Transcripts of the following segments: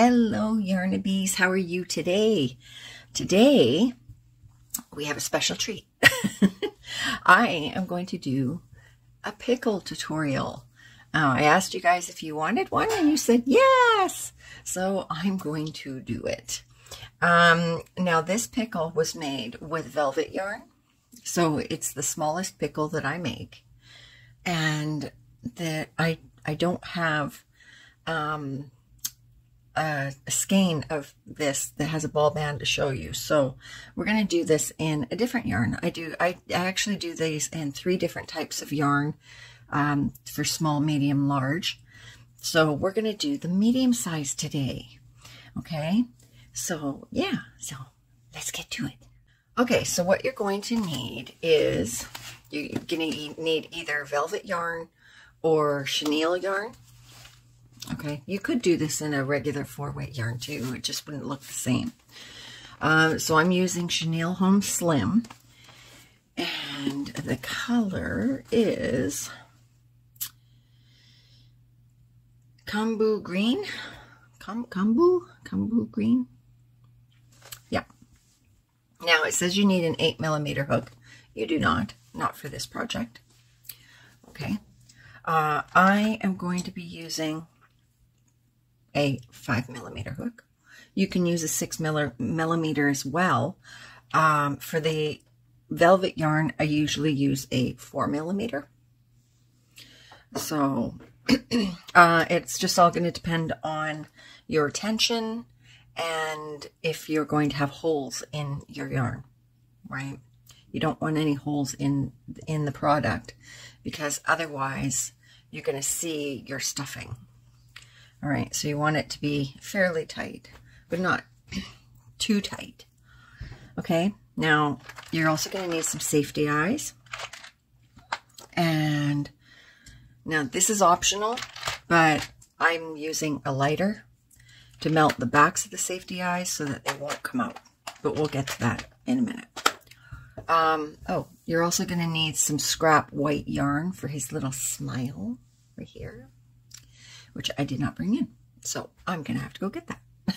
Hello, Yarnabees. How are you today? Today, we have a special treat. I am going to do a pickle tutorial. Uh, I asked you guys if you wanted one, and you said yes. So I'm going to do it. Um, now, this pickle was made with velvet yarn. So it's the smallest pickle that I make. And that I, I don't have um, a, a, skein of this that has a ball band to show you. So we're going to do this in a different yarn. I do, I, I actually do these in three different types of yarn um, for small, medium, large. So we're going to do the medium size today. Okay. So yeah, so let's get to it. Okay, so what you're going to need is you're going to need either velvet yarn or chenille yarn. Okay, you could do this in a regular four-weight yarn too. It just wouldn't look the same. Uh, so I'm using Chenille Home Slim. And the color is Kambu Green. Kambu? Kambu Green? Yeah. Now it says you need an 8 millimeter hook. You do not. Not for this project. Okay. Uh, I am going to be using a 5 millimeter hook. You can use a 6 millimeter as well. Um, for the velvet yarn, I usually use a 4 millimeter. So uh, it's just all going to depend on your tension and if you're going to have holes in your yarn, right? You don't want any holes in in the product because otherwise you're going to see your stuffing. All right, so you want it to be fairly tight, but not too tight. Okay, now you're also going to need some safety eyes. And now this is optional, but I'm using a lighter to melt the backs of the safety eyes so that they won't come out. But we'll get to that in a minute. Um, oh, you're also going to need some scrap white yarn for his little smile right here which I did not bring in. So I'm going to have to go get that.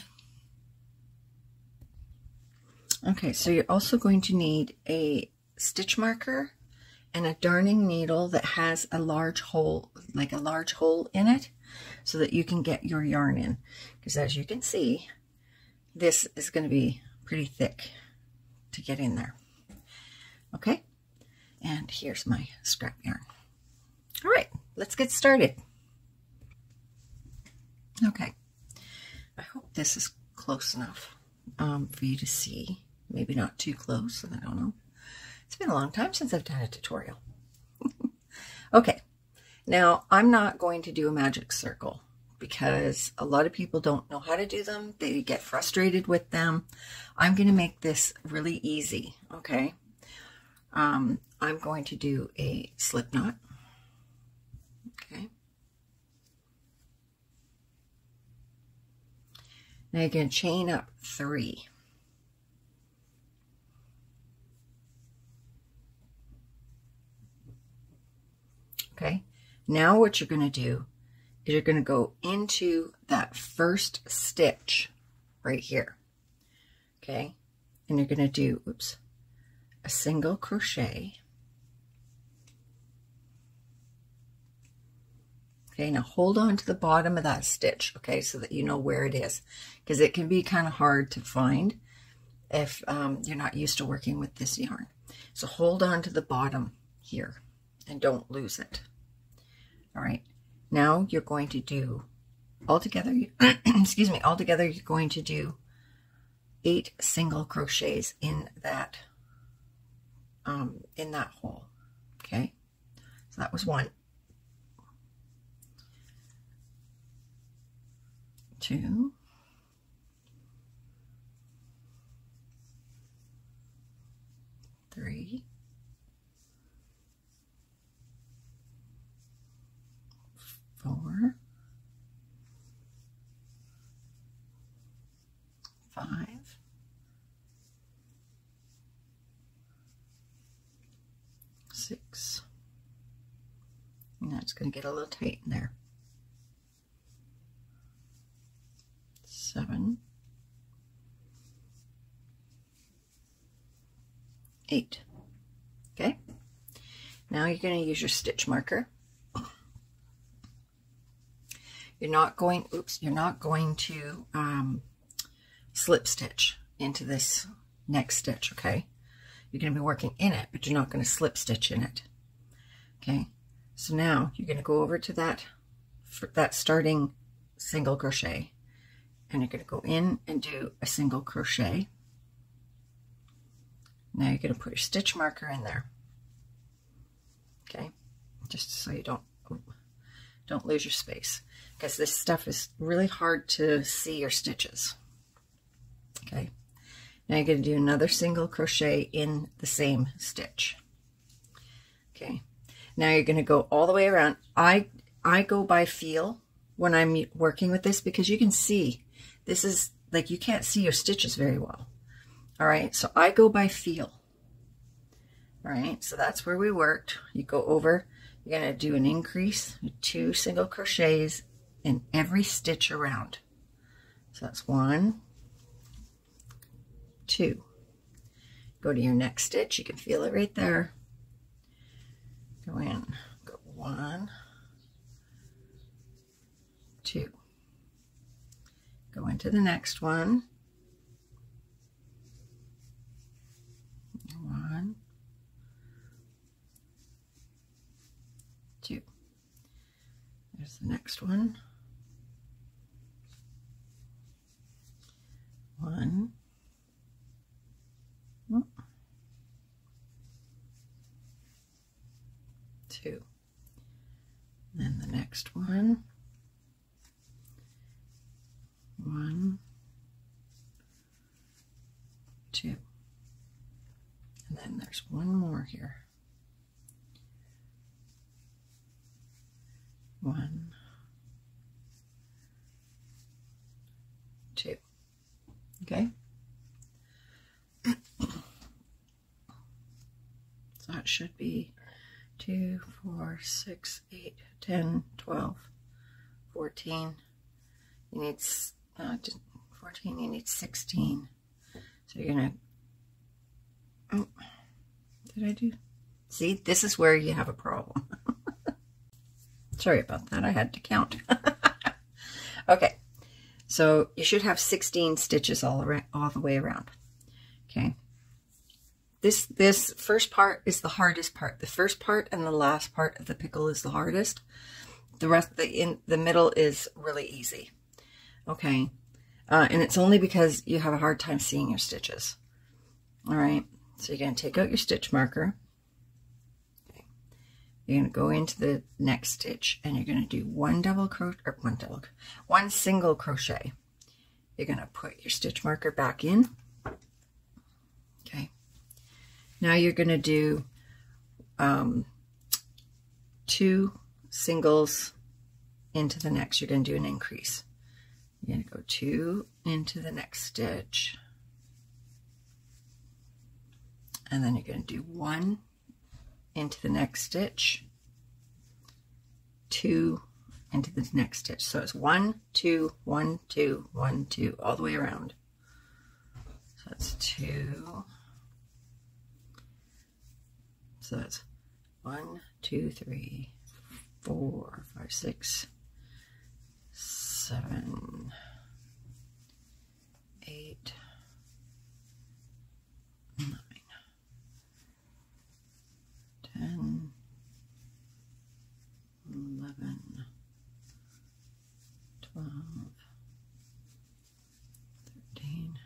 okay, so you're also going to need a stitch marker and a darning needle that has a large hole, like a large hole in it, so that you can get your yarn in. Because as you can see, this is going to be pretty thick to get in there. Okay, and here's my scrap yarn. All right, let's get started. Okay. I hope this is close enough um, for you to see. Maybe not too close, I don't know. It's been a long time since I've done a tutorial. okay. Now, I'm not going to do a magic circle because a lot of people don't know how to do them. They get frustrated with them. I'm going to make this really easy, okay? Um, I'm going to do a slip knot. Okay. Now you can chain up three. Okay, now what you're going to do is you're going to go into that first stitch right here. Okay, and you're going to do, oops, a single crochet Okay, now hold on to the bottom of that stitch, okay, so that you know where it is, because it can be kind of hard to find if um, you're not used to working with this yarn. So hold on to the bottom here and don't lose it. All right, now you're going to do altogether, excuse me, altogether you're going to do eight single crochets in that um, in that hole. Okay, so that was one. Two, three, four, five, six. And that's going to get a little tight in there. Seven, eight. Okay. Now you're going to use your stitch marker. You're not going, oops, you're not going to um, slip stitch into this next stitch, okay? You're going to be working in it, but you're not going to slip stitch in it. Okay, so now you're going to go over to that, that starting single crochet and you're going to go in and do a single crochet. Now you're going to put your stitch marker in there. Okay, just so you don't don't lose your space because this stuff is really hard to see your stitches. Okay, now you're going to do another single crochet in the same stitch. Okay, now you're going to go all the way around. I I go by feel when I'm working with this because you can see this is like you can't see your stitches very well. All right, so I go by feel. All right, so that's where we worked. You go over, you're going to do an increase, two single crochets in every stitch around. So that's one, two. Go to your next stitch, you can feel it right there. Go in, go one, two. Go into the next one. One, two. There's the next one. One. Two. Then the next one. One, two. And then there's one more here. One, two. Okay? so that should be two, four, six, eight, ten, twelve, fourteen. You need uh, 14, you need 16. So you're going to, oh, did I do? See, this is where you have a problem. Sorry about that, I had to count. okay, so you should have 16 stitches all, around, all the way around. Okay. This, this first part is the hardest part. The first part and the last part of the pickle is the hardest. The rest, the, in, the middle is really easy. Okay. Uh, and it's only because you have a hard time seeing your stitches. All right. So you're going to take out your stitch marker. You're going to go into the next stitch and you're going to do one double crochet, or one double, one single crochet. You're going to put your stitch marker back in. Okay. Now you're going to do um, two singles into the next. You're going to do an increase. You're going to go two into the next stitch. And then you're going to do one into the next stitch, two into the next stitch. So it's one, two, one, two, one, two, all the way around. So that's two. So that's one, two, three, four, five, six, seven, eight, nine, ten, eleven, twelve, thirteen,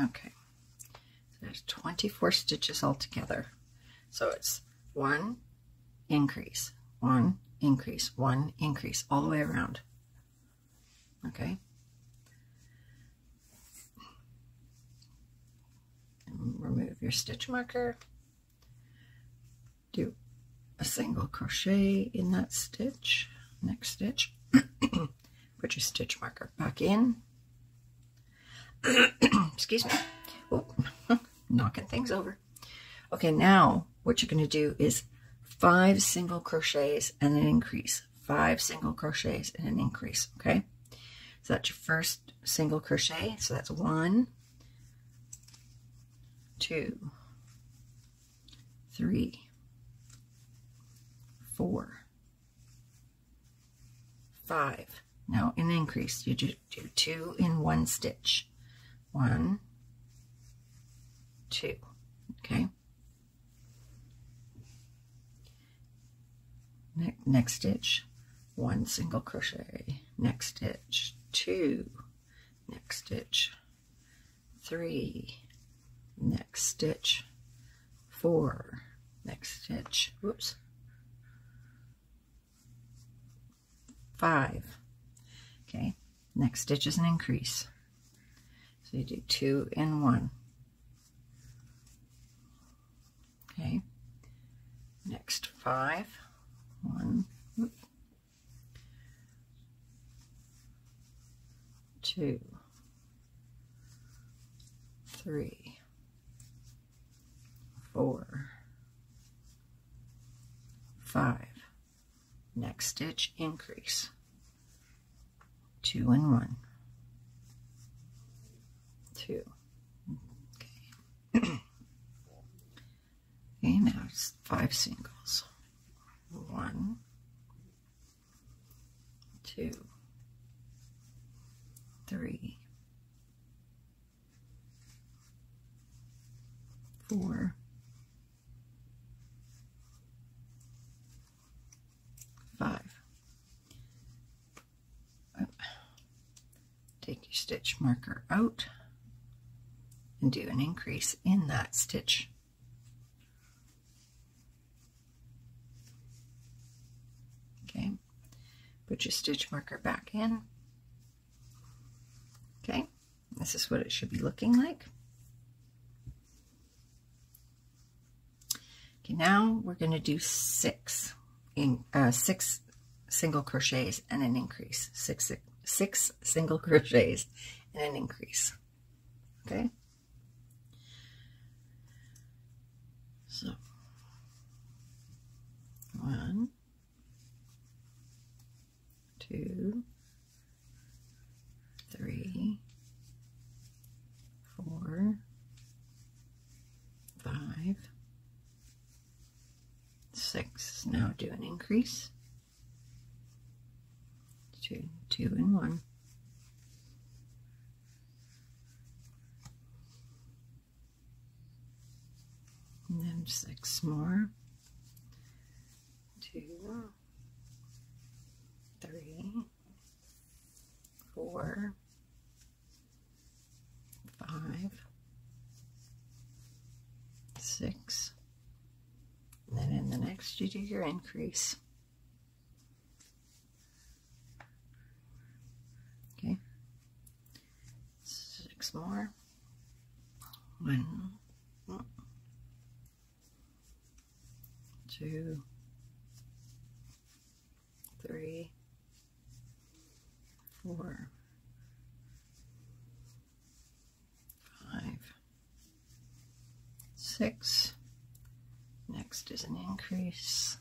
Okay, so there's 24 stitches altogether. So it's one increase, one increase, one, increase, all the way around. Okay? Remove your stitch marker. Do a single crochet in that stitch, next stitch. Put your stitch marker back in. Excuse me. Oh, knocking things over. Okay, now what you're going to do is five single crochets and an increase. Five single crochets and an increase, okay? So that's your first single crochet. So that's one, two, three, four, five. Now an increase, you do, do two in one stitch. One, two, okay? next stitch, one single crochet, next stitch, two, next stitch, three, next stitch, four, next stitch, whoops, five, okay, next stitch is an increase, so you do two and one, okay, next five. one, two, three, four, five. Next stitch, increase. Two and one. Two. Okay. okay, it's five singles. One, two, three, four, five. Take your stitch marker out and do an increase in that stitch Put your stitch marker back in. Okay, this is what it should be looking like. Okay, now we're going to do six in uh, six single crochets and an increase. Six six single crochets and an increase. Okay. So one, two, three, four, five, six. Now do an increase. Two, two and one. And then six more. Two, three, four, five, six. And then in the next, you do your increase. Okay. Six more. One, two, three, four, five, six. Next is an increase.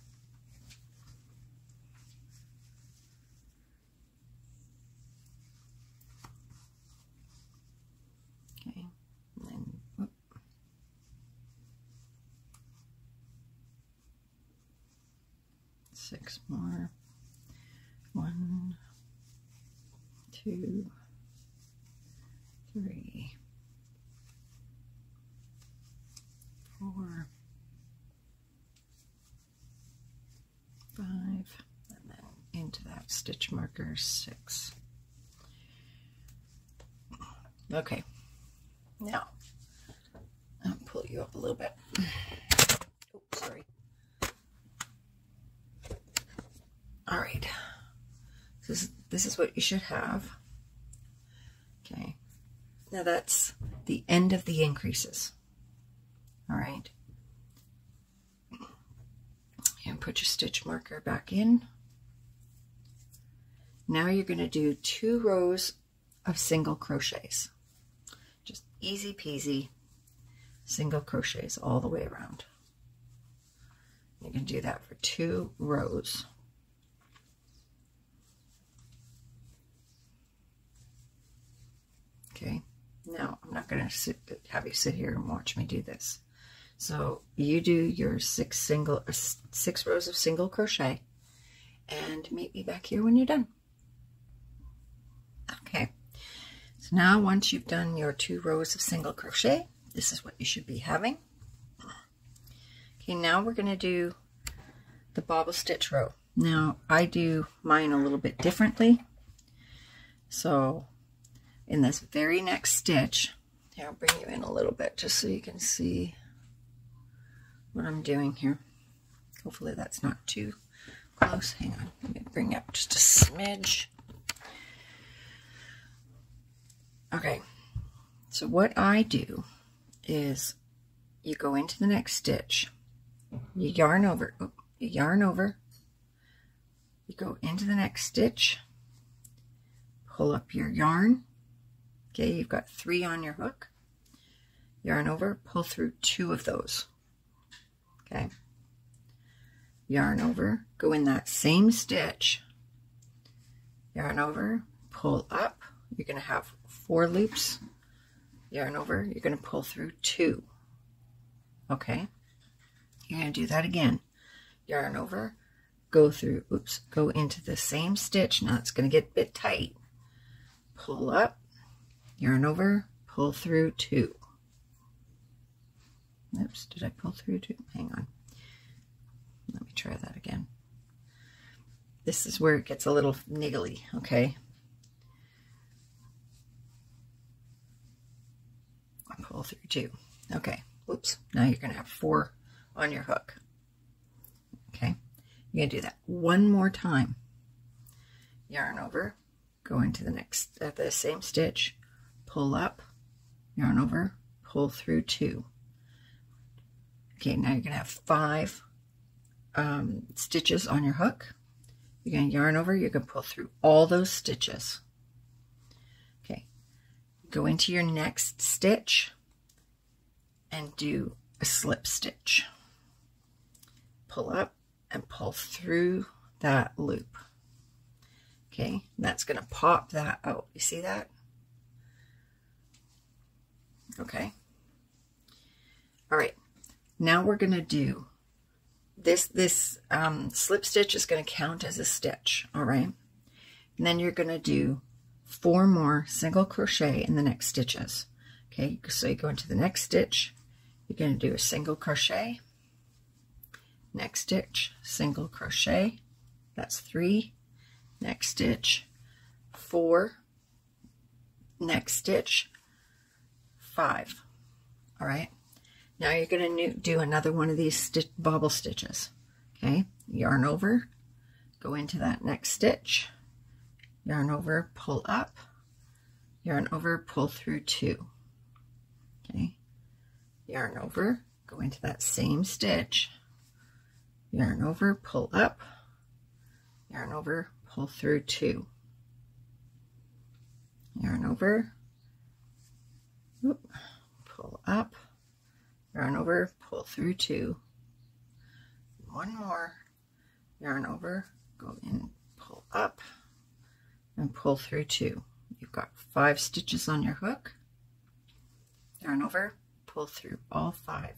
Okay, and then whoop. six more. One, two, three, four, five, and then into that stitch marker six. Okay, now I'll pull you up a little bit. Oh, sorry. All right. This is, what you should have. Okay. Now that's the end of the increases. All right. And put your stitch marker back in. Now you're going to do two rows of single crochets. Just easy peasy single crochets all the way around. You can do that for two rows. Okay, now I'm not going to have you sit here and watch me do this. So you do your six single, uh, six rows of single crochet and meet me back here when you're done. Okay, so now once you've done your two rows of single crochet, this is what you should be having. Okay, now we're going to do the bobble stitch row. Now, I do mine a little bit differently. So, in this very next stitch, here, I'll bring you in a little bit just so you can see what I'm doing here. Hopefully that's not too close. Hang on, let me bring up just a smidge. Okay, so what I do is you go into the next stitch, you yarn over, oh, you yarn over, you go into the next stitch, pull up your yarn, okay, you've got three on your hook, yarn over, pull through two of those, okay, yarn over, go in that same stitch, yarn over, pull up, you're going to have four loops, yarn over, you're going to pull through two. Okay? You're going to do that again. Yarn over, go through, oops, go into the same stitch. Now it's going to get a bit tight. Pull up, yarn over, pull through two. Oops, did I pull through two? Hang on. Let me try that again. This is where it gets a little niggly, okay? pull through two. Okay, whoops. Now you're going to have four on your hook. Okay, you're going to do that one more time. Yarn over, go into the next, uh, the same stitch, pull up, yarn over, pull through two. Okay, now you're going to have five um, stitches on your hook. You're going to yarn over, you're going to pull through all those stitches. Okay, go into your next stitch, and do a slip stitch. Pull up and pull through that loop. Okay, that's going to pop that out. You see that? Okay. All right, now we're going to do this, this um, slip stitch is going to count as a stitch, all right? And then you're going to do four more single crochet in the next stitches. Okay, so you go into the next stitch, you're going to do a single crochet, next stitch, single crochet, that's three, next stitch, four, next stitch, five. All right. Now you're going to do another one of these stitch, bobble stitches. Okay. Yarn over, go into that next stitch, yarn over, pull up, yarn over, pull through two. Okay yarn over, go into that same stitch, yarn over, pull up, yarn over, pull through two, yarn over, pull up, yarn over, pull through two, one more, yarn over, go in, pull up, and pull through two. You've got five stitches on your hook, yarn over, pull through all five.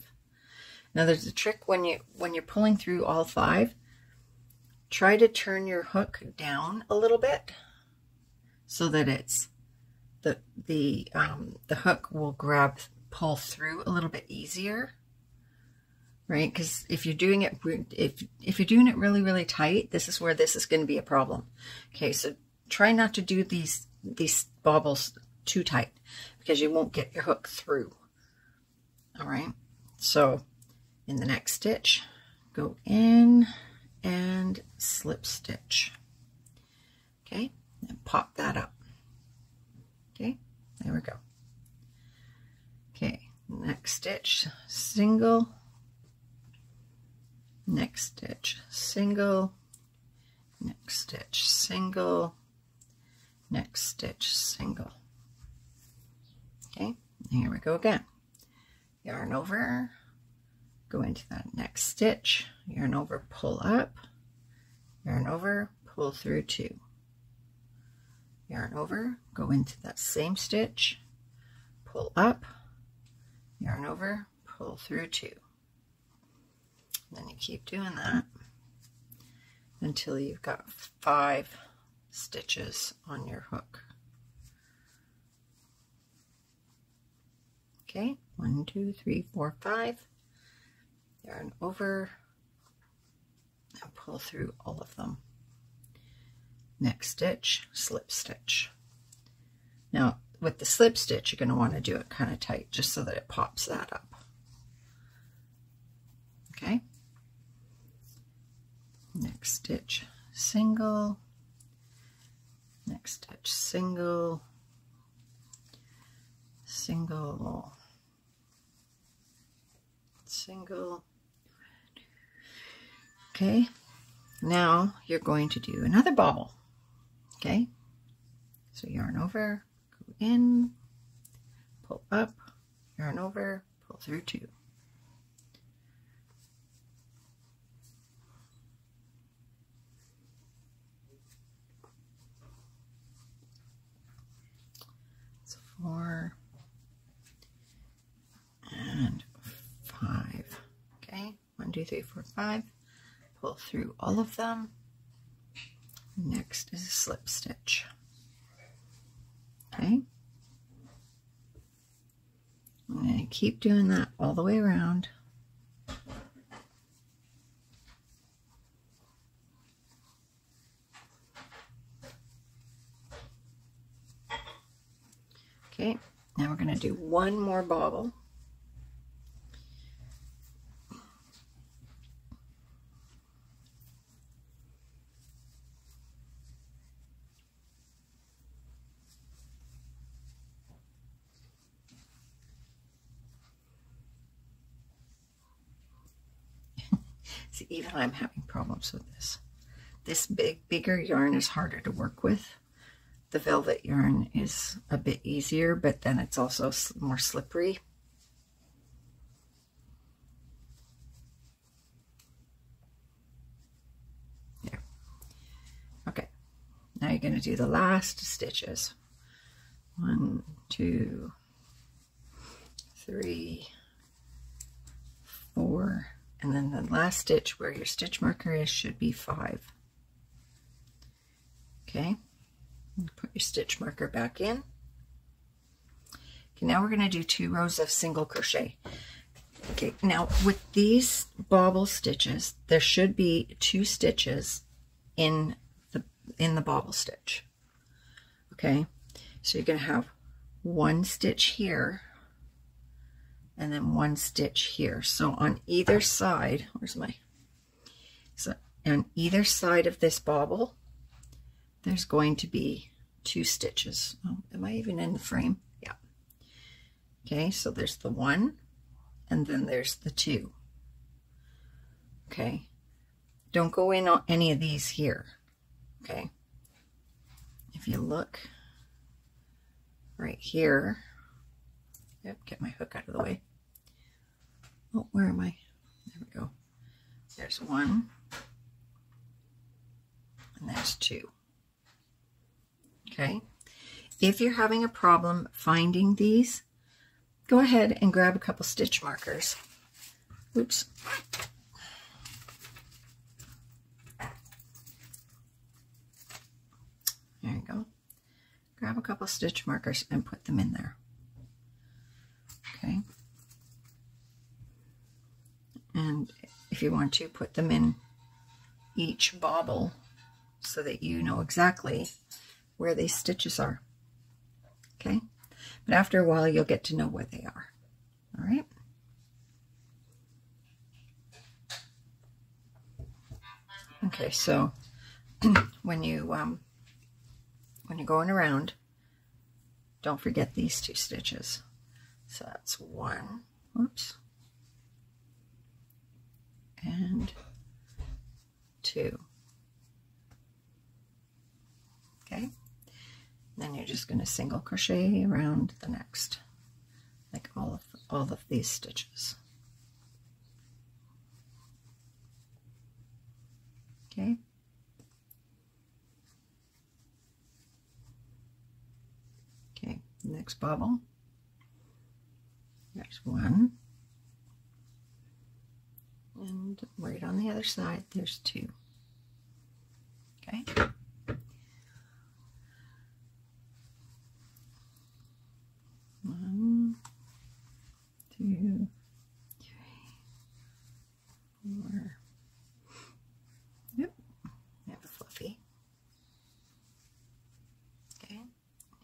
Now there's a trick when you when you're pulling through all five, try to turn your hook down a little bit so that it's the the um, the hook will grab pull through a little bit easier right because if you're doing it if if you're doing it really really tight this is where this is going to be a problem okay so try not to do these these bobbles too tight because you won't get your hook through all right, so in the next stitch, go in and slip stitch. Okay, and pop that up. Okay, there we go. Okay, next stitch, single, next stitch, single, next stitch, single, next stitch, single. Okay, here we go again. Yarn over, go into that next stitch, yarn over, pull up, yarn over, pull through two. Yarn over, go into that same stitch, pull up, yarn over, pull through two. Then you keep doing that until you've got five stitches on your hook. Okay, one, two, three, four, five. Yarn over and pull through all of them. Next stitch, slip stitch. Now, with the slip stitch, you're going to want to do it kind of tight just so that it pops that up. Okay. Next stitch, single. Next stitch, single. Single. Single. Okay. Now you're going to do another bobble. Okay. So yarn over, go in, pull up, yarn over, pull through two. So four and five. Okay, one, two, three, four, five. Pull through all of them. Next is a slip stitch. Okay. I'm going to keep doing that all the way around. Okay, now we're going to do one more bobble. I'm having problems with this. This big, bigger yarn is harder to work with. The velvet yarn is a bit easier, but then it's also more slippery. There. Okay. Now you're going to do the last stitches. One, two, three, four, and then the last stitch where your stitch marker is should be five. Okay, put your stitch marker back in. Okay, now we're going to do two rows of single crochet. Okay, now with these bobble stitches, there should be two stitches in the in the bobble stitch. Okay, so you're going to have one stitch here and then one stitch here. So on either side, where's my, so on either side of this bobble, there's going to be two stitches. Oh, am I even in the frame? Yeah. Okay, so there's the one, and then there's the two. Okay. Don't go in on any of these here. Okay. If you look right here, yep, get my hook out of the way. Oh, where am I? There we go. There's one. And there's two. Okay. If you're having a problem finding these, go ahead and grab a couple stitch markers. Oops. There you go. Grab a couple stitch markers and put them in there. Okay. And if you want to, put them in each bobble so that you know exactly where these stitches are. Okay? But after a while, you'll get to know where they are. All right? Okay, so when you um, when you're going around, don't forget these two stitches. So that's one, whoops, and two. Okay, then you're just going to single crochet around the next, like all of all of these stitches. Okay. Okay, next bubble. There's one. And right on the other side, there's two. Okay. One, two, three, four. Yep, a fluffy. Okay,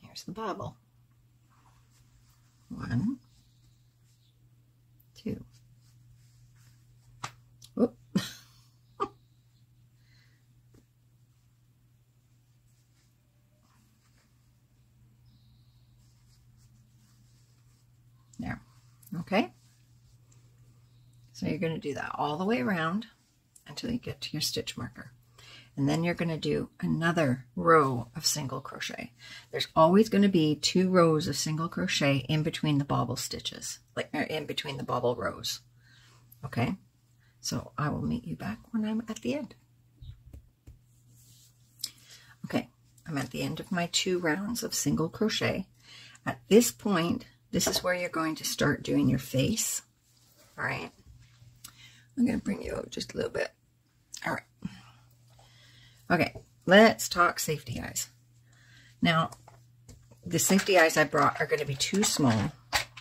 here's the bobble. One, two. Whoop. there. Okay. So you're going to do that all the way around until you get to your stitch marker. And then you're going to do another row of single crochet. There's always going to be two rows of single crochet in between the bobble stitches, like er, in between the bobble rows. Okay, so I will meet you back when I'm at the end. Okay, I'm at the end of my two rounds of single crochet. At this point, this is where you're going to start doing your face. All right, I'm going to bring you out just a little bit. All right. Okay, let's talk safety eyes. Now, the safety eyes I brought are going to be too small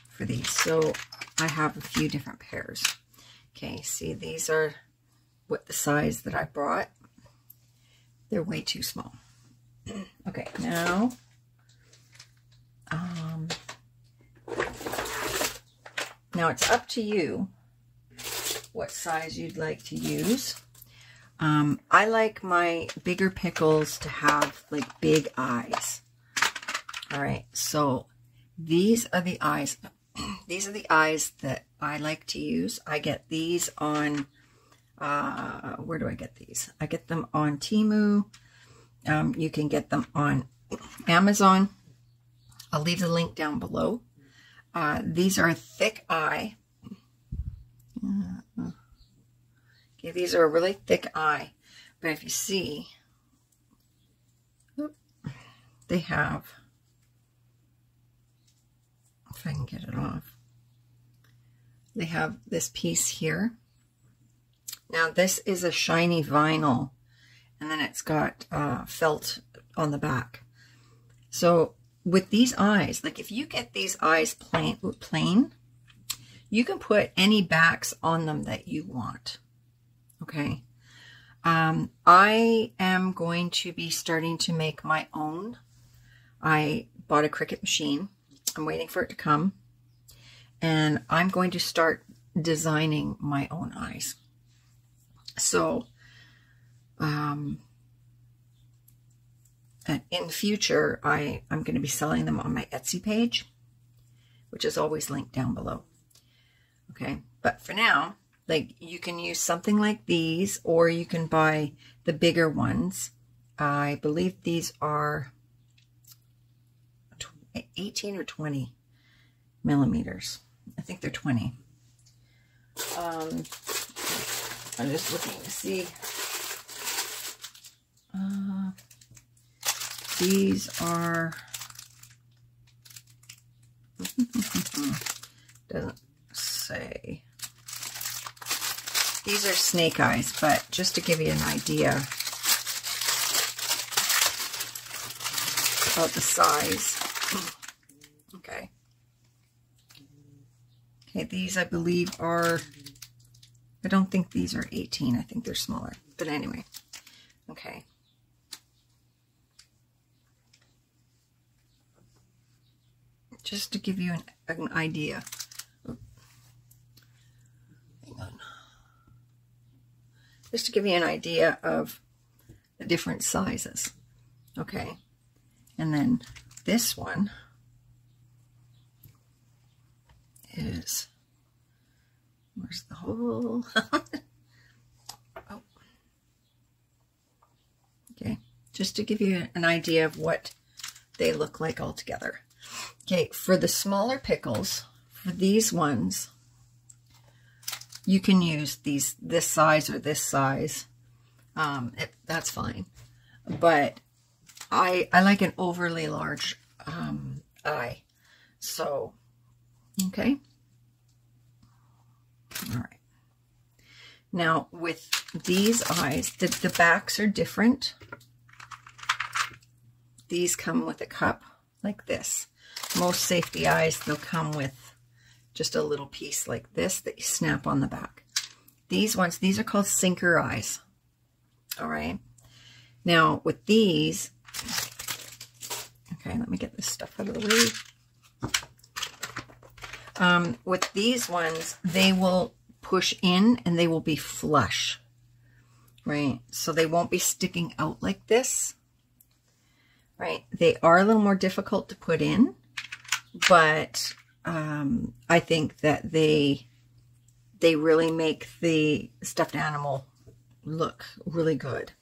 for these, so I have a few different pairs. Okay, see, these are what the size that I brought. They're way too small. okay, now, um, now it's up to you what size you'd like to use. Um, I like my bigger pickles to have like big eyes. All right, so these are the eyes. these are the eyes that I like to use. I get these on, uh, where do I get these? I get them on Temu. Um, you can get them on Amazon. I'll leave the link down below. Uh, these are thick eye. Okay, these are a really thick eye, but if you see, they have, if I can get it off, they have this piece here. Now this is a shiny vinyl, and then it's got uh, felt on the back. So with these eyes, like if you get these eyes plain, plain, you can put any backs on them that you want. Okay. Um, I am going to be starting to make my own. I bought a Cricut machine. I'm waiting for it to come. And I'm going to start designing my own eyes. So, um, in the future, I, I'm going to be selling them on my Etsy page, which is always linked down below. Okay, but for now, like you can use something like these or you can buy the bigger ones. I believe these are 18 or 20 millimeters. I think they're 20. Um, I'm just looking to see. Uh, these are, doesn't say. These are snake eyes, but just to give you an idea about the size. Okay. Okay, these I believe are, I don't think these are 18. I think they're smaller. But anyway, okay. Just to give you an, an idea. Just to give you an idea of the different sizes. Okay. And then this one is, where's the hole? oh. Okay. Just to give you an idea of what they look like all together. Okay, for the smaller pickles, for these ones, you can use these this size or this size. Um, it, that's fine. But I I like an overly large um, eye. So, okay. All right. Now, with these eyes, the, the backs are different. These come with a cup like this. Most safety eyes, they'll come with just a little piece like this that you snap on the back. These ones, these are called sinker eyes. All right. Now, with these, okay, let me get this stuff out of the way. Um, with these ones, they will push in and they will be flush, right? So they won't be sticking out like this, right? They are a little more difficult to put in, but um, I think that they they really make the stuffed animal look really good.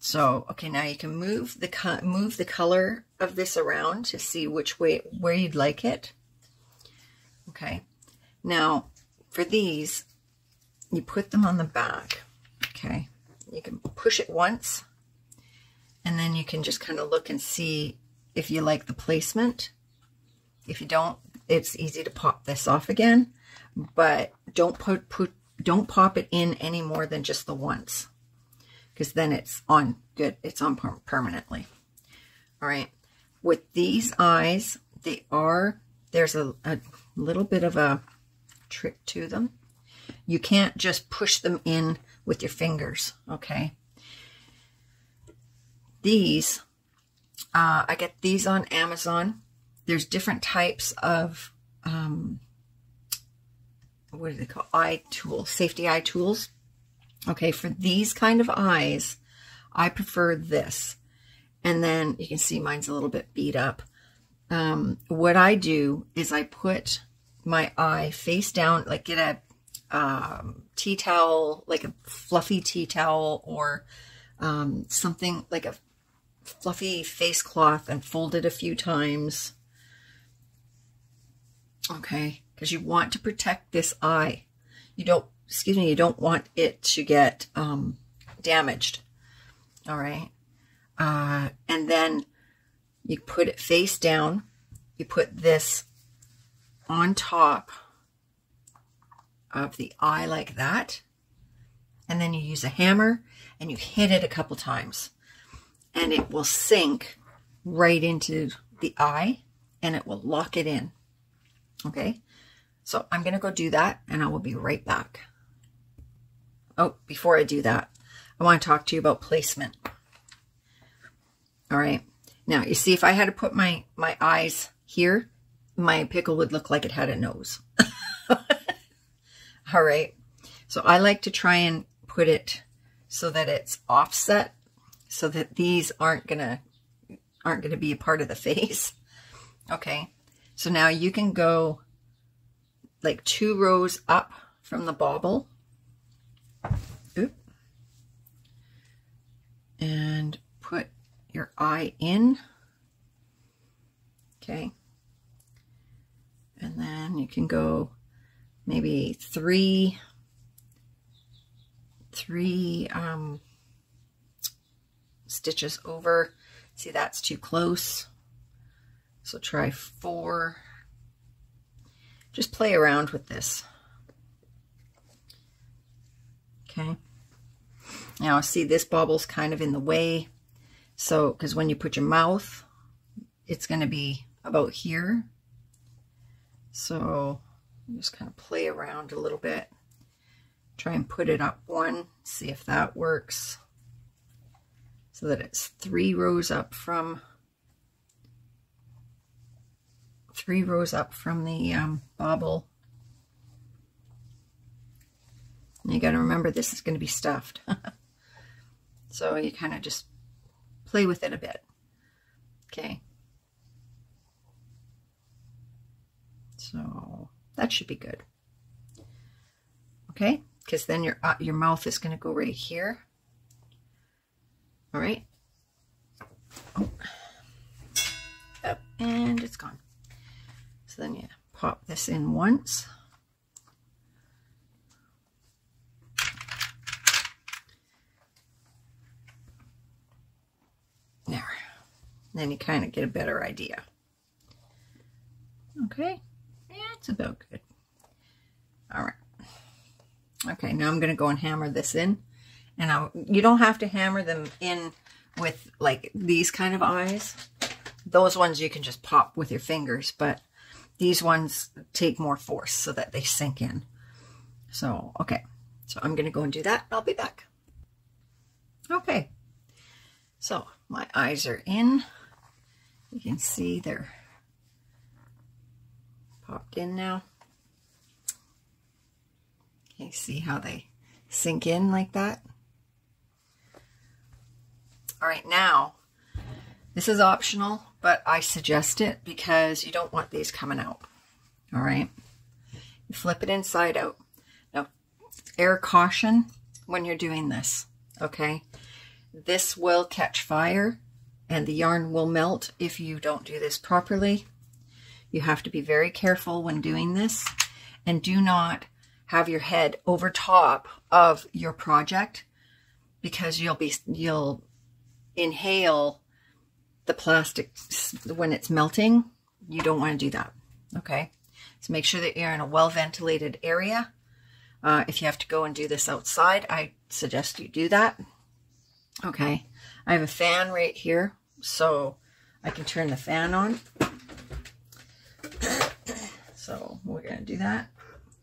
So, okay, now you can move the move the color of this around to see which way where you'd like it. Okay. Now, for these, you put them on the back. Okay. You can push it once and then you can just kind of look and see if you like the placement. If you don't, it's easy to pop this off again, but don't put, put don't pop it in any more than just the once because then it's on good. It's on per permanently. All right. With these eyes, they are, there's a, a little bit of a trick to them. You can't just push them in with your fingers, okay? These, uh, I get these on Amazon. There's different types of, um, what do they call, eye tools, safety eye tools. Okay, for these kind of eyes, I prefer this. And then you can see mine's a little bit beat up. Um, what I do is I put my eye face down, like get a um, tea towel, like a fluffy tea towel or um, something like a fluffy face cloth and fold it a few times. Okay, because you want to protect this eye. You don't, excuse me, you don't want it to get um, damaged. All right. Uh, and then you put it face down. You put this on top of the eye like that. And then you use a hammer and you hit it a couple times. And it will sink right into the eye and it will lock it in. Okay. So I'm going to go do that and I will be right back. Oh, before I do that, I want to talk to you about placement. All right. Now, you see, if I had to put my, my eyes here, my pickle would look like it had a nose. All right. So I like to try and put it so that it's offset so that these aren't going to aren't going to be a part of the face. Okay. So now you can go like two rows up from the bobble. Oop. And put your eye in. Okay. And then you can go maybe three, three um, stitches over. See, that's too close. So try four. Just play around with this. Okay. Now, see, this bubble's kind of in the way. So, because when you put your mouth, it's going to be about here. So, just kind of play around a little bit. Try and put it up one, see if that works. So that it's three rows up from three rows up from the um, bobble. you got to remember this is going to be stuffed. so you kind of just play with it a bit. Okay. So that should be good. Okay, because then your uh, your mouth is going to go right here. All right. Oh. Up, and it's gone. Then you pop this in once. There. Then you kind of get a better idea. Okay. Yeah, it's about good. All right. Okay, now I'm going to go and hammer this in. And I, you don't have to hammer them in with like these kind of eyes. Those ones you can just pop with your fingers, but these ones take more force so that they sink in. So, okay. So I'm going to go and do that. I'll be back. Okay. So my eyes are in. You can see they're popped in now. Okay, see how they sink in like that? All right, now, this is optional, but I suggest it because you don't want these coming out. All right, you flip it inside out. Now, air caution when you're doing this, okay? This will catch fire and the yarn will melt if you don't do this properly. You have to be very careful when doing this and do not have your head over top of your project because you'll be you'll inhale the plastic when it's melting. You don't want to do that. Okay. So make sure that you're in a well ventilated area. Uh, if you have to go and do this outside, I suggest you do that. Okay. I have a fan right here, so I can turn the fan on. so we're going to do that.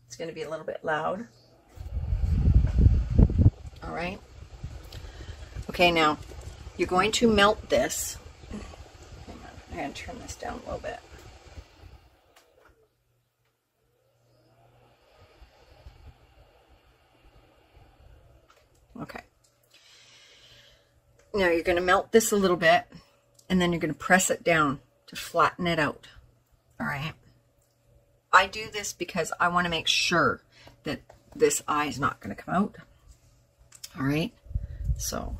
It's going to be a little bit loud. All right. Okay, now you're going to melt this. I'm going to turn this down a little bit. Okay. Now you're going to melt this a little bit and then you're going to press it down to flatten it out. All right. I do this because I want to make sure that this eye is not going to come out. All right. So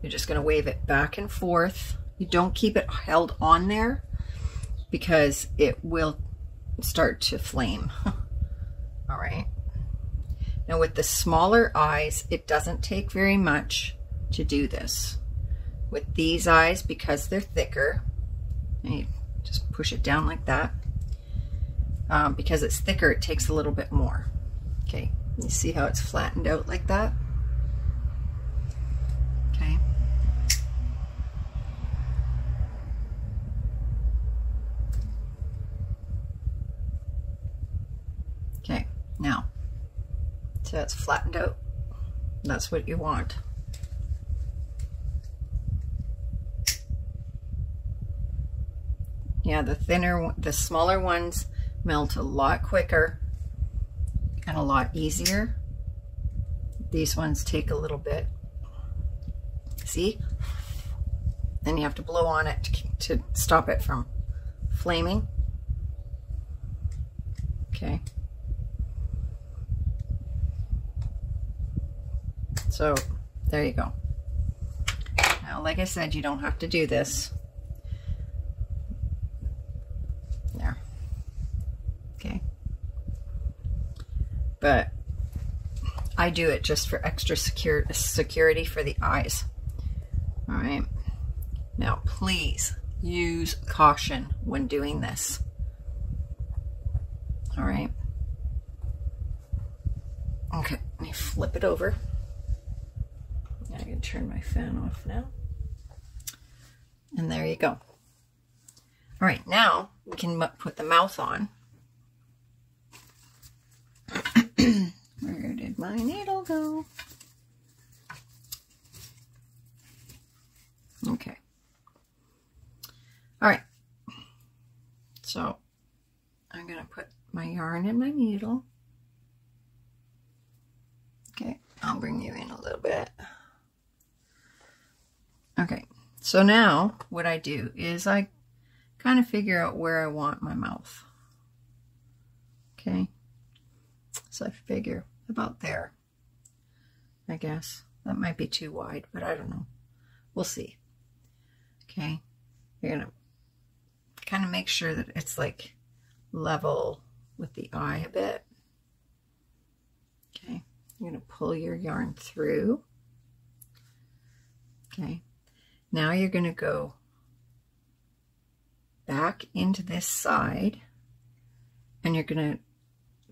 you're just going to wave it back and forth. You don't keep it held on there because it will start to flame. All right. Now with the smaller eyes, it doesn't take very much to do this. With these eyes, because they're thicker, you just push it down like that. Um, because it's thicker, it takes a little bit more. Okay, you see how it's flattened out like that? Okay. Okay, now, so flattened out. That's what you want. Yeah, the thinner, the smaller ones melt a lot quicker and a lot easier. These ones take a little bit. See? Then you have to blow on it to, to stop it from flaming. Okay. So there you go. Now, like I said, you don't have to do this. There. Okay. But I do it just for extra secure, security for the eyes. All right. Now, please use caution when doing this. All right. Okay, let me flip it over. Turn my fan off now. And there you go. All right, now we can put the mouth on. Where did my needle go? Okay. All right. So I'm going to put my yarn in my needle. I'll bring you in a little bit. Okay, so now what I do is I kind of figure out where I want my mouth. Okay, so I figure about there, I guess. That might be too wide, but I don't know. We'll see. Okay, you're going to kind of make sure that it's like level with the eye a bit. Okay, you're going to pull your yarn through. Okay, now you're going to go back into this side and you're going to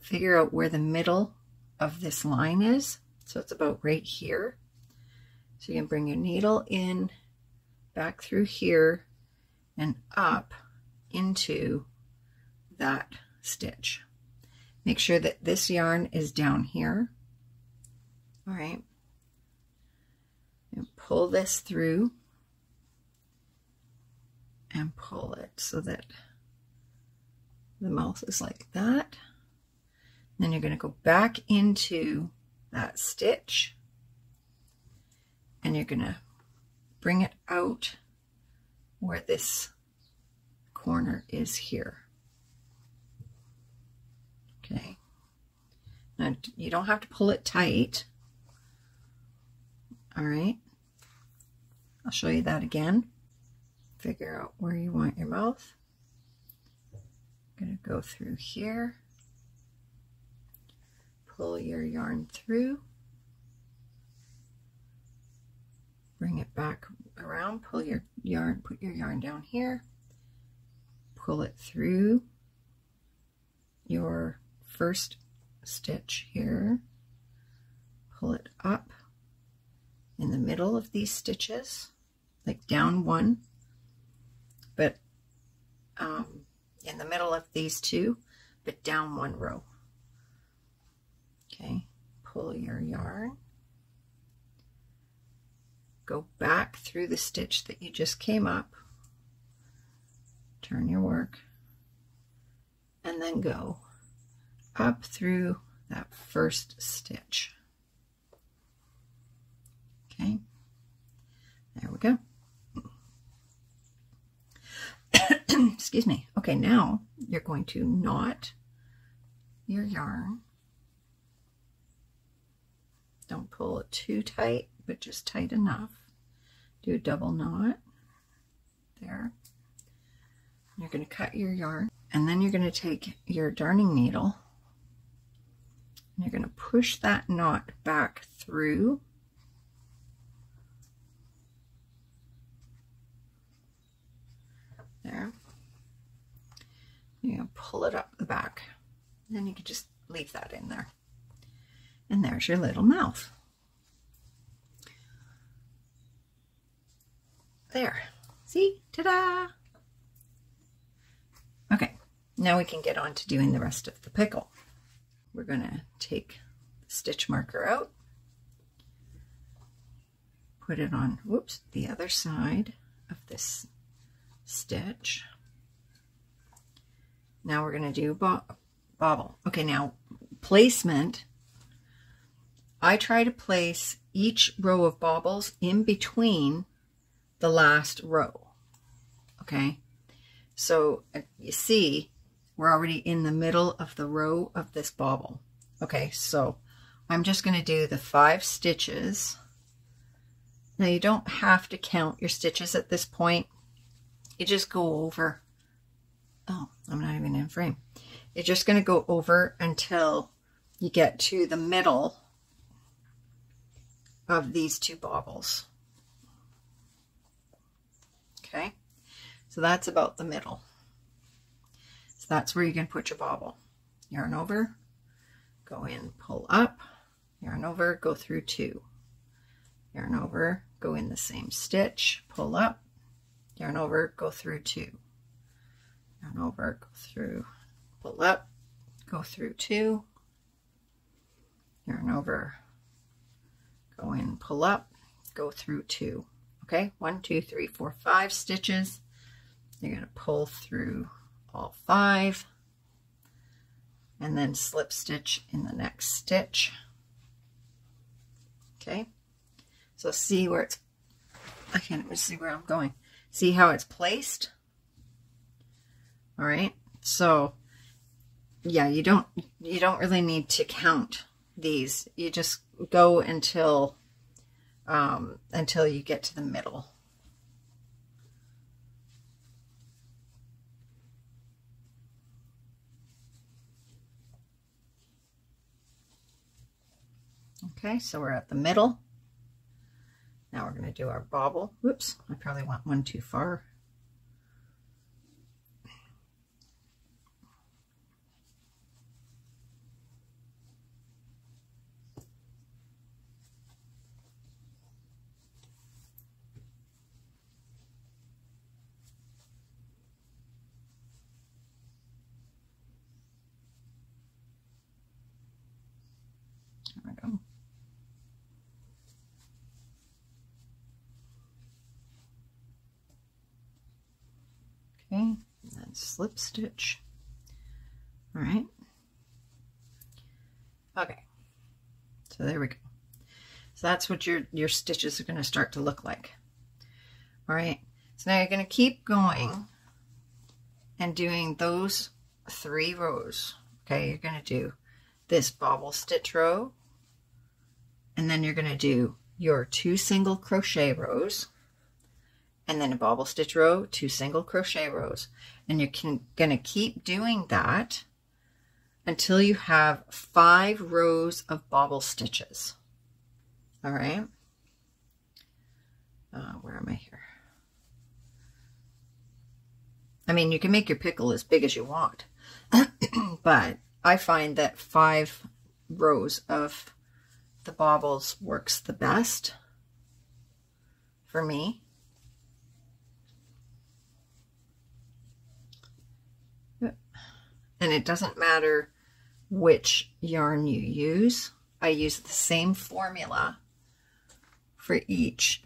figure out where the middle of this line is. So it's about right here. So you can bring your needle in back through here and up into that stitch. Make sure that this yarn is down here. All right. And pull this through and pull it so that the mouth is like that. Then you're going to go back into that stitch and you're going to bring it out where this corner is here. Okay. Now you don't have to pull it tight. All right. I'll show you that again. Figure out where you want your mouth. I'm going to go through here. Pull your yarn through. bring it back around, pull your yarn, put your yarn down here, pull it through your first stitch here, pull it up in the middle of these stitches, like down one, um, in the middle of these two, but down one row. Okay, pull your yarn go back through the stitch that you just came up, turn your work, and then go up through that first stitch. Okay, there we go. Excuse me. Okay, now you're going to knot your yarn. Don't pull it too tight, but just tight enough do a double knot there. You're going to cut your yarn and then you're going to take your darning needle and you're going to push that knot back through there. To pull it up the back. And then you can just leave that in there. And there's your little mouth. There. See? Ta-da! Okay, now we can get on to doing the rest of the pickle. We're going to take the stitch marker out, put it on, whoops, the other side of this stitch. Now we're going to do bo bobble. Okay, now placement. I try to place each row of bobbles in between the last row. Okay, so uh, you see, we're already in the middle of the row of this bobble. Okay, so I'm just going to do the five stitches. Now you don't have to count your stitches at this point. You just go over. Oh, I'm not even in frame. You're just going to go over until you get to the middle of these two bobbles. Okay, so that's about the middle. So that's where you can put your bobble. Yarn over, go in, pull up, yarn over, go through two. Yarn over, go in the same stitch, pull up, yarn over, go through two. Yarn over, go through, pull up, go through two. Yarn over, go in, pull up, go through two. Okay, one, two, three, four, five stitches. You're going to pull through all five and then slip stitch in the next stitch. Okay. So see where it's, I can't even see where I'm going. See how it's placed? All right. So yeah, you don't, you don't really need to count these. You just go until, um, until you get to the middle. Okay, so we're at the middle. Now we're going to do our bobble. Whoops, I probably went one too far. There we go. Okay, and then slip stitch. All right. Okay, so there we go. So that's what your, your stitches are going to start to look like. All right, so now you're going to keep going and doing those three rows. Okay, you're going to do this bobble stitch row, and then you're going to do your two single crochet rows and then a bobble stitch row, two single crochet rows. And you're going to keep doing that until you have five rows of bobble stitches. All right. Uh, where am I here? I mean, you can make your pickle as big as you want, but I find that five rows of the bobbles works the best for me. And it doesn't matter which yarn you use. I use the same formula for each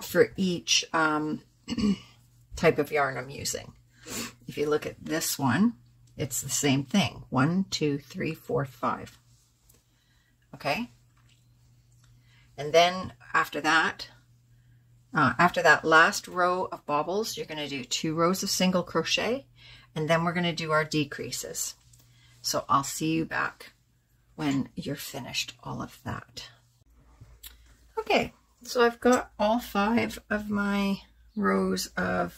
for each um, type of yarn I'm using. If you look at this one, it's the same thing. One, two, three, four, five. Okay? And then after that, uh, after that last row of bobbles, you're going to do two rows of single crochet, and then we're going to do our decreases. So I'll see you back when you're finished all of that. Okay, so I've got all five of my rows of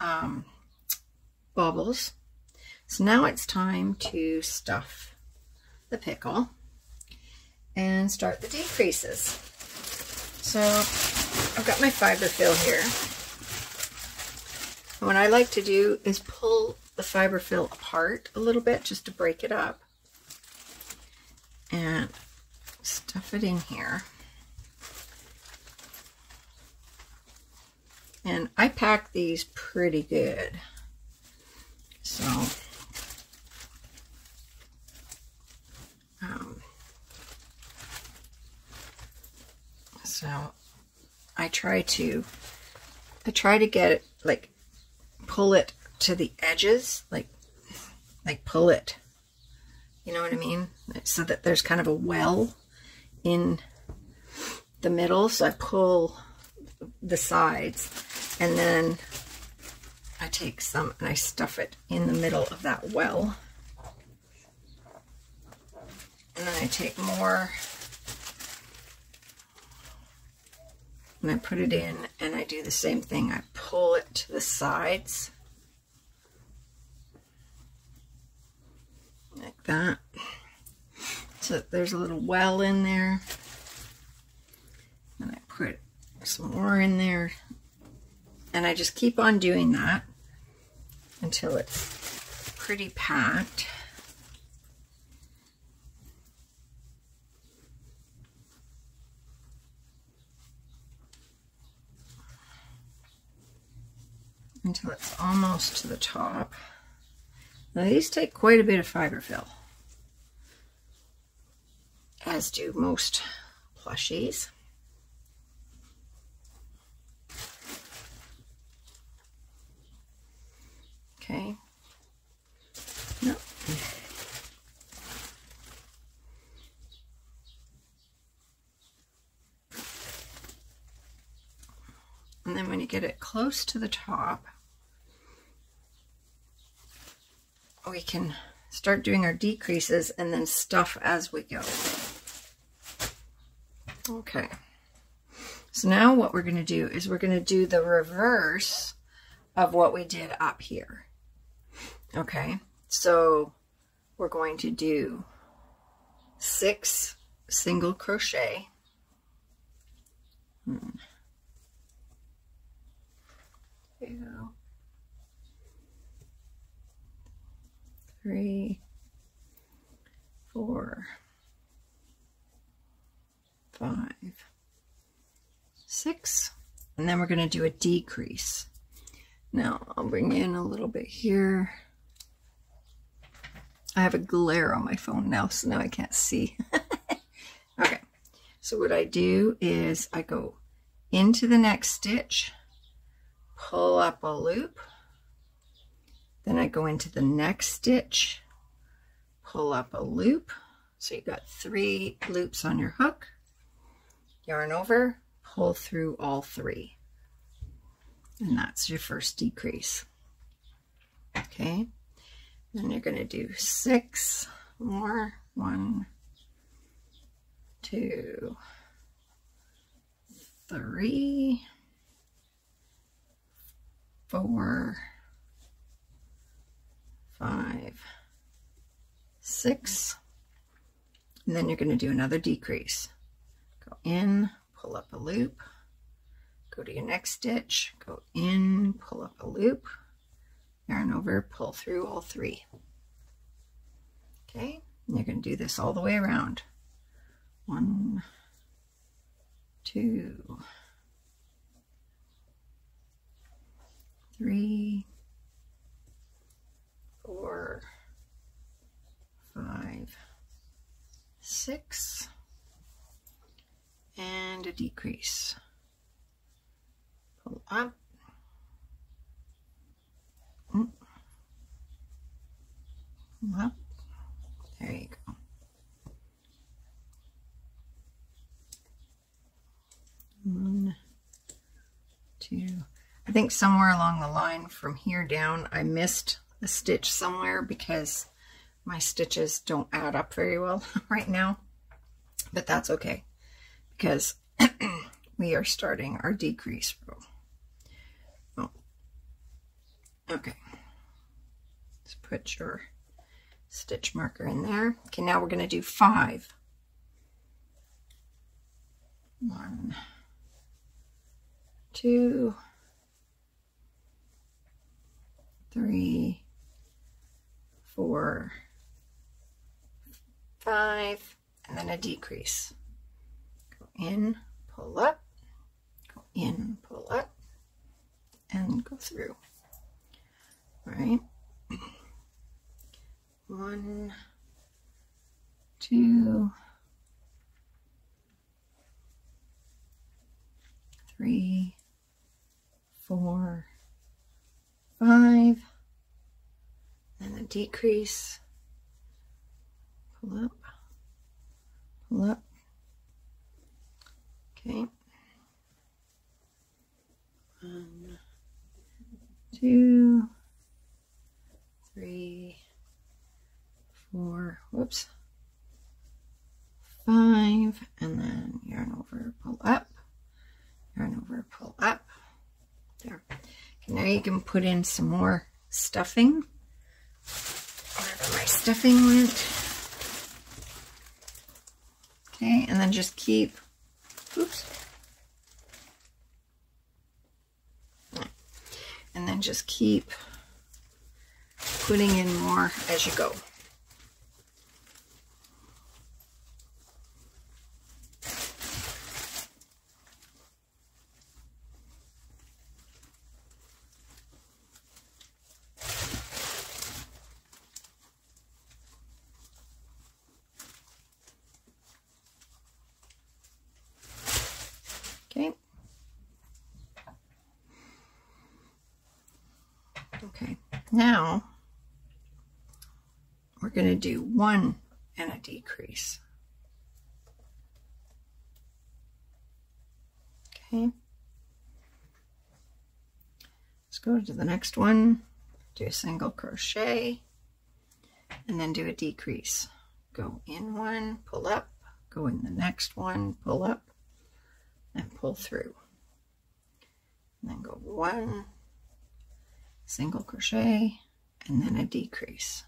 um, bobbles. So now it's time to stuff the pickle and start the decreases. So I've got my fiber fill here. What I like to do is pull the fiberfill apart a little bit just to break it up and stuff it in here. And I pack these pretty good. So um, so I try to I try to get it like pull it to the edges like like pull it. You know what I mean? So that there's kind of a well in the middle. So I pull the sides and then I take some and I stuff it in the middle of that well. And then I take more and I put it in and I do the same thing. I pull it to the sides like that. So there's a little well in there. And I put some more in there. And I just keep on doing that until it's pretty packed. until it's almost to the top. Now these take quite a bit of fiberfill, as do most plushies. Okay. And then when you get it close to the top, we can start doing our decreases and then stuff as we go. Okay. So now what we're going to do is we're going to do the reverse of what we did up here. Okay. So we're going to do six single crochet. Hmm. Two, three, four, five, six, and then we're going to do a decrease. Now I'll bring in a little bit here. I have a glare on my phone now, so now I can't see. okay, so what I do is I go into the next stitch, pull up a loop, then I go into the next stitch, pull up a loop. So you've got three loops on your hook, yarn over, pull through all three. And that's your first decrease. Okay. Then you're going to do six more. One, two, three, four, five, six, and then you're going to do another decrease. Go in, pull up a loop, go to your next stitch, go in, pull up a loop, yarn over, pull through all three. Okay, and you're going to do this all the way around. One, two, three, four, five, six, and a decrease. Pull up, mm. Well, there you go. One, two. I think somewhere along the line from here down, I missed a stitch somewhere because my stitches don't add up very well right now. But that's okay because we are starting our decrease row. Oh. Okay. Let's put your stitch marker in there. Okay, now we're going to do five. One, two, three, four, five, and then a decrease. Go in, pull up, go in, pull up, and go through. All right one, two, three, four, five, and a decrease, pull up, pull up, okay, one, two, three, four, whoops, five, and then yarn over, pull up, yarn over, pull up. There. Now you can put in some more stuffing. Stuffing went. Okay, and then just keep, oops. And then just keep putting in more as you go. Now, we're going to do one and a decrease. Okay. Let's go to the next one, do a single crochet, and then do a decrease. Go in one, pull up, go in the next one, pull up, and pull through. And then go one, single crochet, and then a decrease.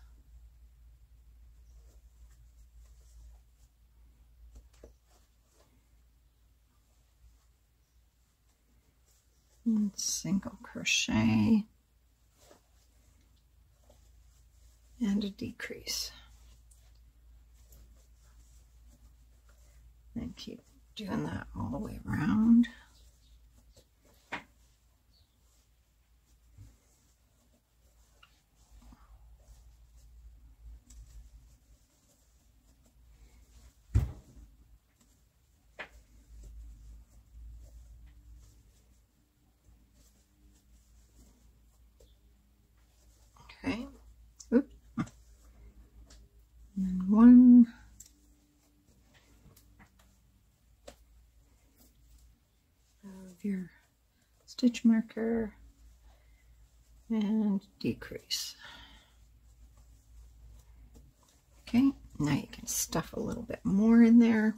Single crochet and a decrease. And keep doing that all the way around. Okay. Oop. And then one. Of your stitch marker and decrease. Okay, now you can stuff a little bit more in there.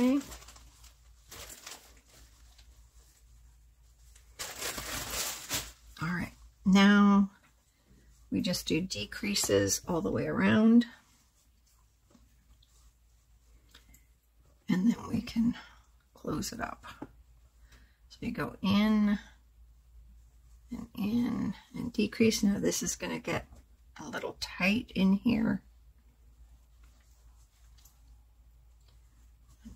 Okay. All right, now we just do decreases all the way around. And then we can close it up. So you go in and in and decrease. Now this is going to get a little tight in here.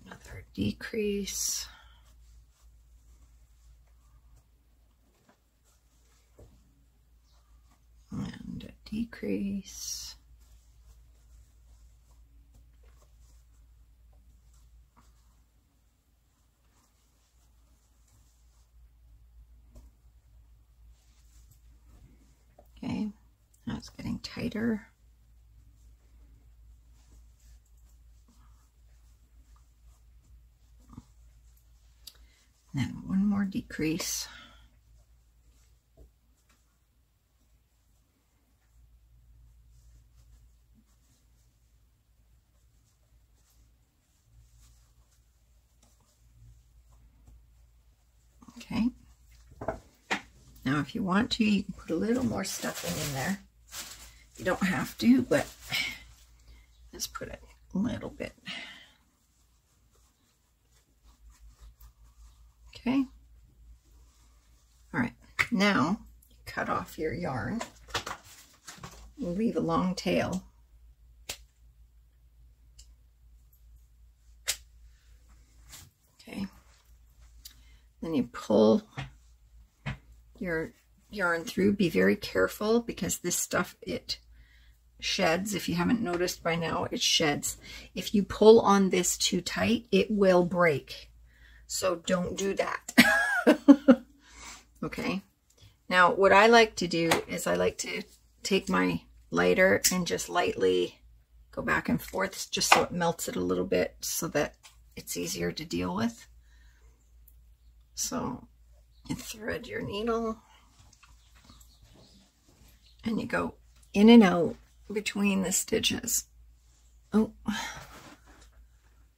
Another decrease. And a decrease. Okay, now it's getting tighter. And then one more decrease. Okay. Now, if you want to, you can put a little more stuffing in there. You don't have to, but let's put it a little bit. Okay. All right. Now, you cut off your yarn. leave a long tail. Okay. Then you pull your yarn through. Be very careful because this stuff, it sheds. If you haven't noticed by now, it sheds. If you pull on this too tight, it will break. So don't do that. okay. Now, what I like to do is I like to take my lighter and just lightly go back and forth just so it melts it a little bit so that it's easier to deal with. So you thread your needle and you go in and out between the stitches. Oh,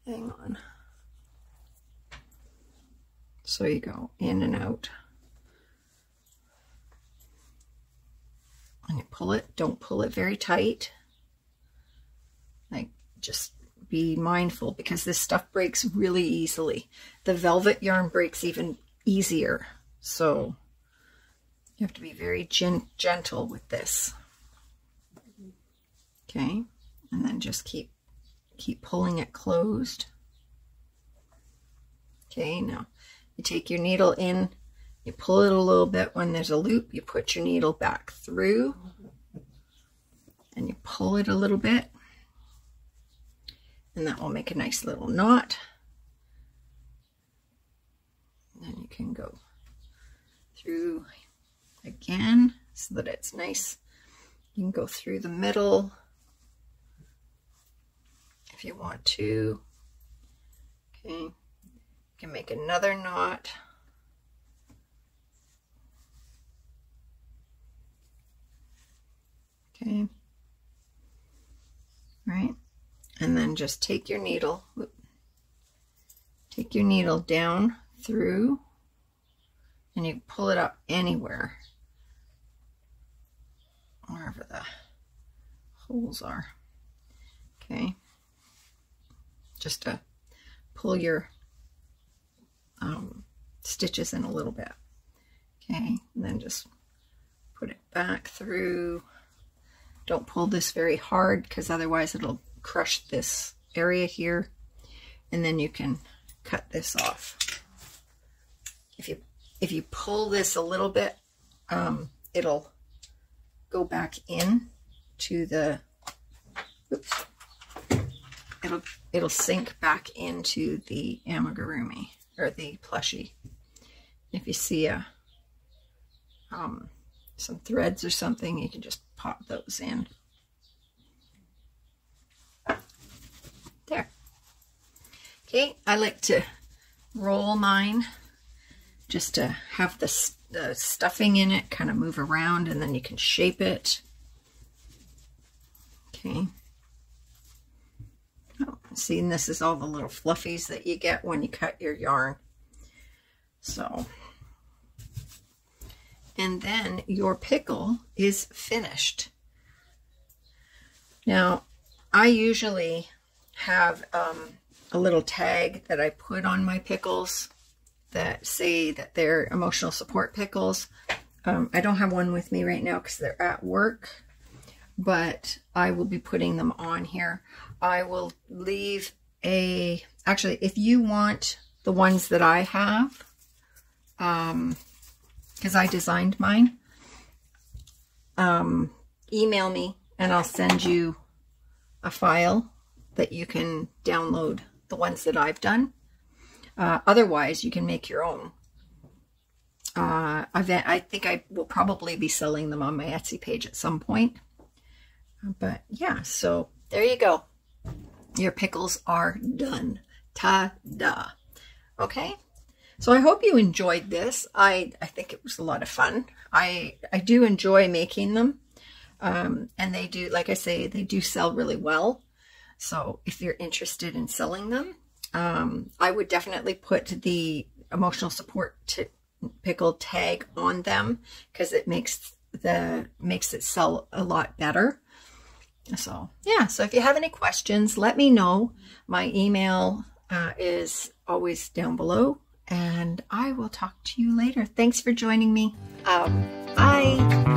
hang on. So you go in and out. And you pull it, don't pull it very tight. Like just be mindful because this stuff breaks really easily. The velvet yarn breaks even easier. So you have to be very gen gentle with this. Okay, and then just keep keep pulling it closed. Okay, now you take your needle in, you pull it a little bit when there's a loop, you put your needle back through, and you pull it a little bit and that will make a nice little knot. And then you can go through again so that it's nice. You can go through the middle if you want to. Okay, you can make another knot. Okay. Right. And then just take your needle, take your needle down through and you pull it up anywhere, wherever the holes are. Okay. Just to pull your um, stitches in a little bit. Okay. And then just put it back through. Don't pull this very hard because otherwise it'll crush this area here and then you can cut this off. If you if you pull this a little bit, um, it'll go back in to the oops, it'll it'll sink back into the amigurumi or the plushie. If you see a um, some threads or something, you can just pop those in. There. Okay, I like to roll mine just to have the, the stuffing in it kind of move around and then you can shape it. Okay. Oh, see, and this is all the little fluffies that you get when you cut your yarn. So, and then your pickle is finished. Now, I usually have um, a little tag that I put on my pickles that say that they're emotional support pickles. Um, I don't have one with me right now because they're at work, but I will be putting them on here. I will leave a, actually, if you want the ones that I have, um, because I designed mine, um, email me and I'll send you a file that you can download the ones that I've done. Uh, otherwise, you can make your own. Uh. I think I will probably be selling them on my Etsy page at some point. But yeah, so there you go. Your pickles are done. Ta-da. Okay. So I hope you enjoyed this. I, I think it was a lot of fun. I, I do enjoy making them. Um, and they do, like I say, they do sell really well. So if you're interested in selling them, um, I would definitely put the emotional support pickle tag on them because it makes the makes it sell a lot better. So yeah, so if you have any questions, let me know. My email uh, is always down below and I will talk to you later. Thanks for joining me. Um, bye.